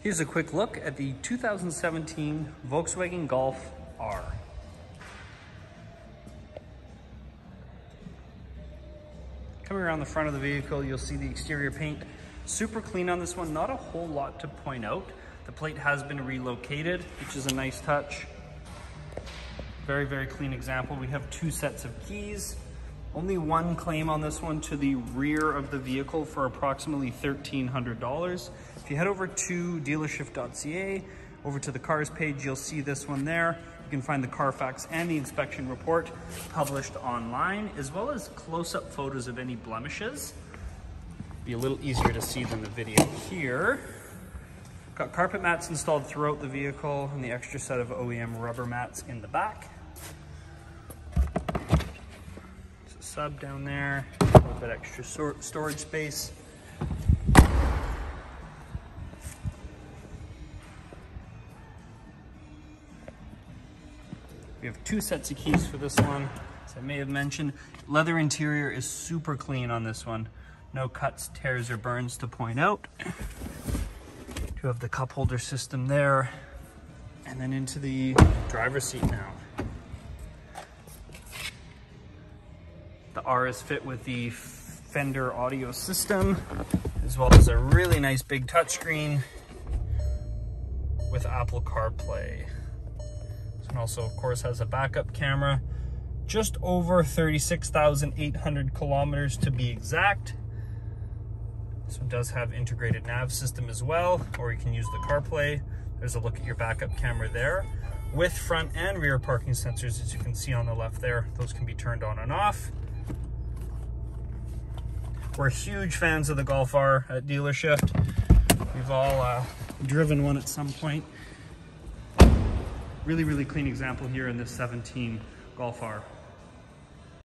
Here's a quick look at the 2017 Volkswagen Golf R. Coming around the front of the vehicle, you'll see the exterior paint super clean on this one. Not a whole lot to point out. The plate has been relocated, which is a nice touch. Very, very clean example. We have two sets of keys. Only one claim on this one to the rear of the vehicle for approximately $1,300. If you head over to dealershift.ca, over to the cars page, you'll see this one there. You can find the Carfax and the inspection report published online, as well as close-up photos of any blemishes. Be a little easier to see than the video here. Got carpet mats installed throughout the vehicle and the extra set of OEM rubber mats in the back. There's a sub down there, a little bit extra storage space. We have two sets of keys for this one. As I may have mentioned, leather interior is super clean on this one. No cuts, tears, or burns to point out. You have the cup holder system there. And then into the driver's seat now. R is fit with the Fender audio system, as well as a really nice big touchscreen with Apple CarPlay and also of course has a backup camera just over 36,800 kilometers to be exact. This one does have integrated nav system as well, or you can use the CarPlay. There's a look at your backup camera there. With front and rear parking sensors, as you can see on the left there, those can be turned on and off. We're huge fans of the Golf R at DealerShift. We've all uh, driven one at some point. Really, really clean example here in this 17 Golf R.